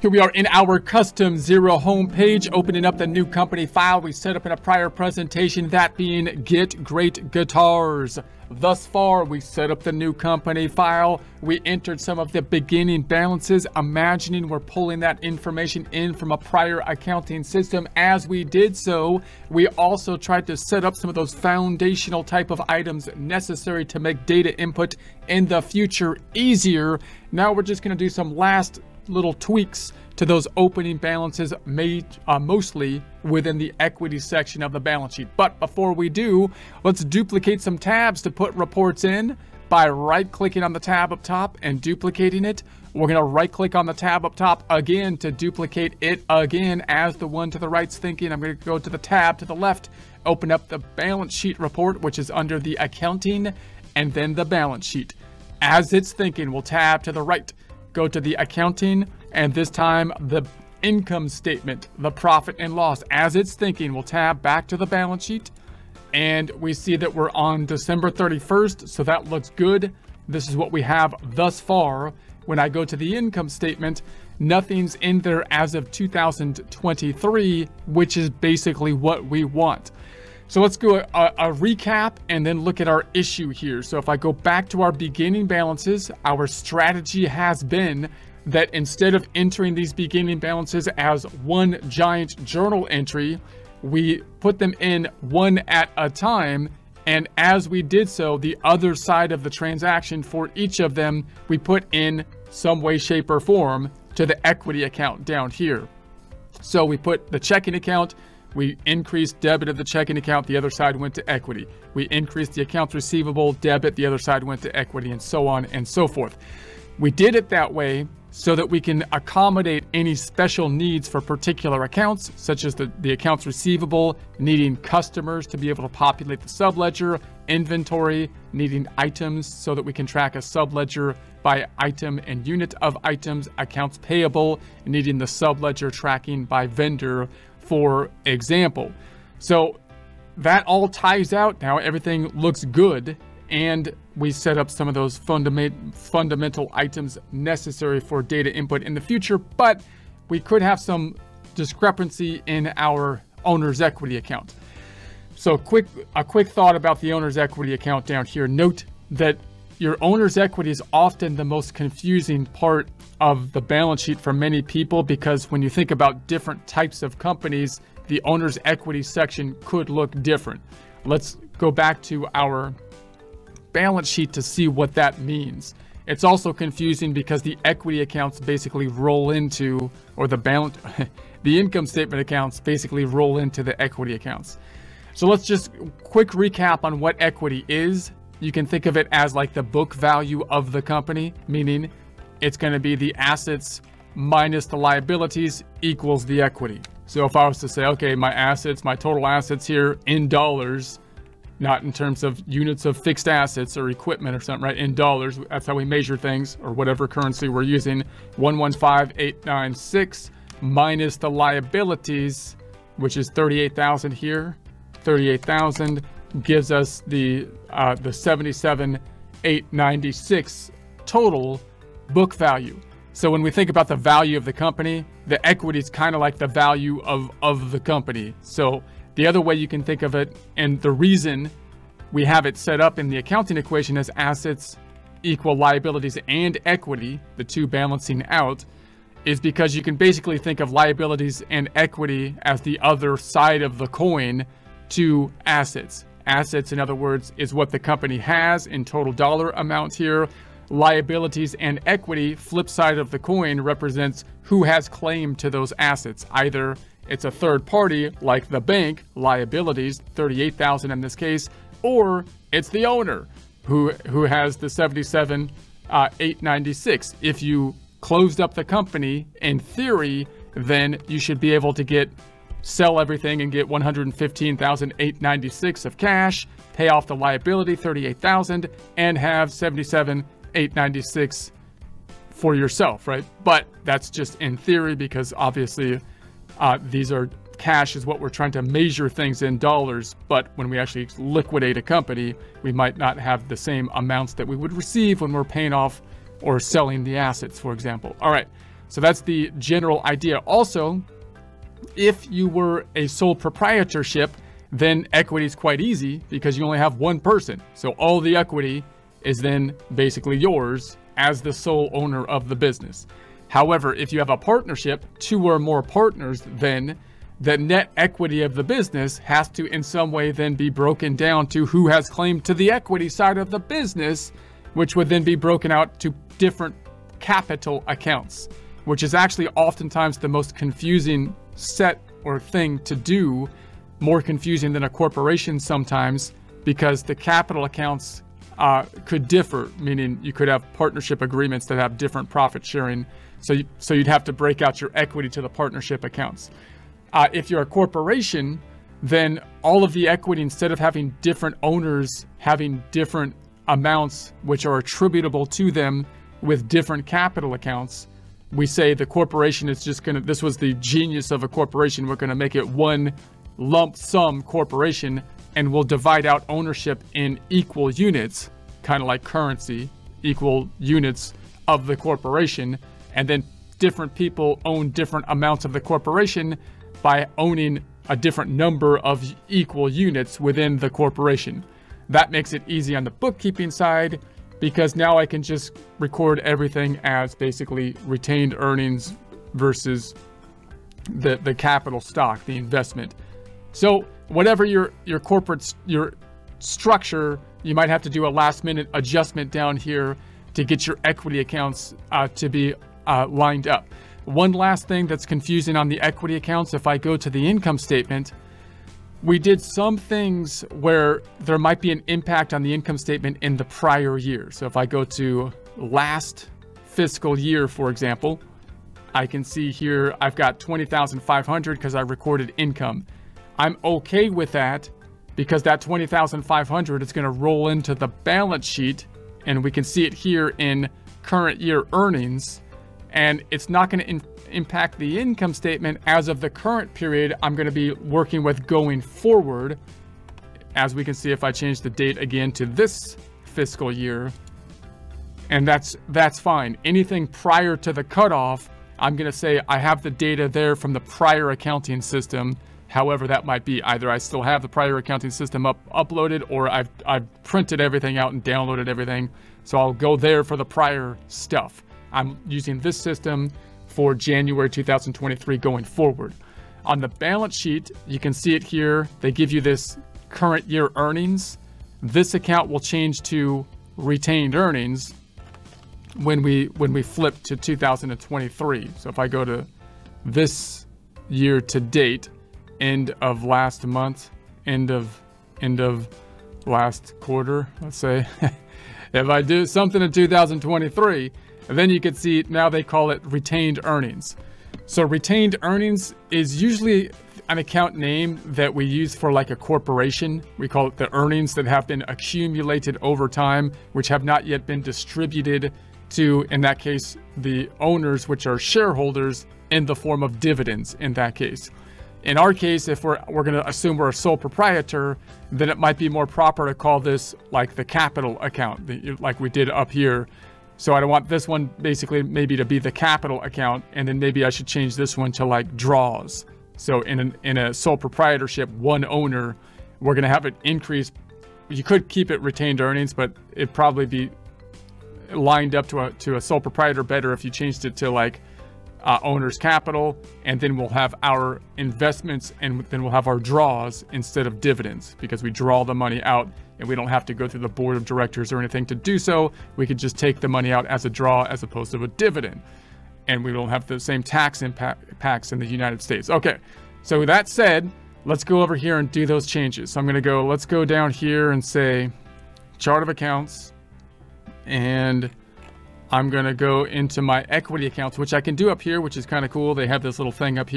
Here we are in our custom Xero homepage, opening up the new company file we set up in a prior presentation, that being Get Great Guitars. Thus far, we set up the new company file. We entered some of the beginning balances, imagining we're pulling that information in from a prior accounting system. As we did so, we also tried to set up some of those foundational type of items necessary to make data input in the future easier. Now we're just gonna do some last little tweaks to those opening balances made uh, mostly within the equity section of the balance sheet. But before we do, let's duplicate some tabs to put reports in by right clicking on the tab up top and duplicating it. We're going to right click on the tab up top again to duplicate it again as the one to the right's thinking. I'm going to go to the tab to the left, open up the balance sheet report, which is under the accounting and then the balance sheet. As it's thinking, we'll tab to the right go to the accounting, and this time the income statement, the profit and loss. As it's thinking, we'll tab back to the balance sheet, and we see that we're on December 31st, so that looks good. This is what we have thus far. When I go to the income statement, nothing's in there as of 2023, which is basically what we want. So let's go a, a, recap and then look at our issue here. So if I go back to our beginning balances, our strategy has been that instead of entering these beginning balances as one giant journal entry, we put them in one at a time. And as we did so, the other side of the transaction for each of them, we put in some way, shape, or form to the equity account down here. So we put the checking account we increased debit of the checking account, the other side went to equity. We increased the accounts receivable, debit, the other side went to equity, and so on and so forth. We did it that way so that we can accommodate any special needs for particular accounts, such as the, the accounts receivable, needing customers to be able to populate the subledger, inventory, needing items so that we can track a subledger by item and unit of items, accounts payable, needing the subledger tracking by vendor for example. So that all ties out now. Everything looks good. And we set up some of those fundament, fundamental items necessary for data input in the future, but we could have some discrepancy in our owner's equity account. So quick, a quick thought about the owner's equity account down here. Note that your owner's equity is often the most confusing part of the balance sheet for many people because when you think about different types of companies, the owner's equity section could look different. Let's go back to our balance sheet to see what that means. It's also confusing because the equity accounts basically roll into, or the balance, the income statement accounts basically roll into the equity accounts. So let's just quick recap on what equity is you can think of it as like the book value of the company, meaning it's going to be the assets minus the liabilities equals the equity. So if I was to say, okay, my assets, my total assets here in dollars, not in terms of units of fixed assets or equipment or something, right? In dollars, that's how we measure things or whatever currency we're using. 115896 minus the liabilities, which is 38,000 here, 38,000 gives us the uh, the 77,896 total book value. So when we think about the value of the company, the equity is kind of like the value of, of the company. So the other way you can think of it, and the reason we have it set up in the accounting equation as assets equal liabilities and equity, the two balancing out, is because you can basically think of liabilities and equity as the other side of the coin to assets. Assets, in other words, is what the company has in total dollar amounts here. Liabilities and equity, flip side of the coin, represents who has claim to those assets. Either it's a third party, like the bank, liabilities, 38,000 in this case, or it's the owner who who has the 77 uh, 896. If you closed up the company, in theory, then you should be able to get sell everything and get 115,896 of cash, pay off the liability 38,000 and have 77,896 for yourself, right? But that's just in theory because obviously uh, these are cash is what we're trying to measure things in dollars. But when we actually liquidate a company, we might not have the same amounts that we would receive when we're paying off or selling the assets, for example. All right. So that's the general idea. Also, if you were a sole proprietorship, then equity is quite easy because you only have one person. So all the equity is then basically yours as the sole owner of the business. However, if you have a partnership, two or more partners, then the net equity of the business has to in some way then be broken down to who has claim to the equity side of the business, which would then be broken out to different capital accounts, which is actually oftentimes the most confusing set or thing to do, more confusing than a corporation sometimes, because the capital accounts uh, could differ, meaning you could have partnership agreements that have different profit sharing. So, you, so you'd have to break out your equity to the partnership accounts. Uh, if you're a corporation, then all of the equity, instead of having different owners having different amounts which are attributable to them with different capital accounts, we say the corporation is just going to, this was the genius of a corporation. We're going to make it one lump sum corporation and we'll divide out ownership in equal units, kind of like currency, equal units of the corporation. And then different people own different amounts of the corporation by owning a different number of equal units within the corporation. That makes it easy on the bookkeeping side because now I can just record everything as basically retained earnings versus the, the capital stock, the investment. So whatever your, your corporate, your structure, you might have to do a last minute adjustment down here to get your equity accounts uh, to be uh, lined up. One last thing that's confusing on the equity accounts, if I go to the income statement, we did some things where there might be an impact on the income statement in the prior year. So if I go to last fiscal year, for example, I can see here I've got 20,500 because I recorded income. I'm okay with that because that 20,500 is going to roll into the balance sheet and we can see it here in current year earnings and it's not going to impact the income statement as of the current period I'm going to be working with going forward. As we can see, if I change the date again to this fiscal year, and that's that's fine. Anything prior to the cutoff, I'm going to say I have the data there from the prior accounting system. However, that might be either I still have the prior accounting system up uploaded or I've, I've printed everything out and downloaded everything. So I'll go there for the prior stuff. I'm using this system for January 2023 going forward. On the balance sheet, you can see it here. They give you this current year earnings. This account will change to retained earnings when we when we flip to 2023. So if I go to this year to date, end of last month, end of end of last quarter, let's say. if I do something in 2023, then you can see now they call it retained earnings. So retained earnings is usually an account name that we use for like a corporation. We call it the earnings that have been accumulated over time, which have not yet been distributed to, in that case, the owners, which are shareholders in the form of dividends in that case. In our case, if we're, we're going to assume we're a sole proprietor, then it might be more proper to call this like the capital account, like we did up here, so I don't want this one basically maybe to be the capital account, and then maybe I should change this one to like draws. So in, an, in a sole proprietorship, one owner, we're gonna have it increase. You could keep it retained earnings, but it'd probably be lined up to a, to a sole proprietor better if you changed it to like uh, owner's capital, and then we'll have our investments and then we'll have our draws instead of dividends because we draw the money out and we don't have to go through the board of directors or anything to do so. We could just take the money out as a draw as opposed to a dividend. And we don't have the same tax impact impacts in the United States. Okay, so that said, let's go over here and do those changes. So I'm gonna go, let's go down here and say chart of accounts and I'm gonna go into my equity accounts, which I can do up here, which is kind of cool. They have this little thing up here.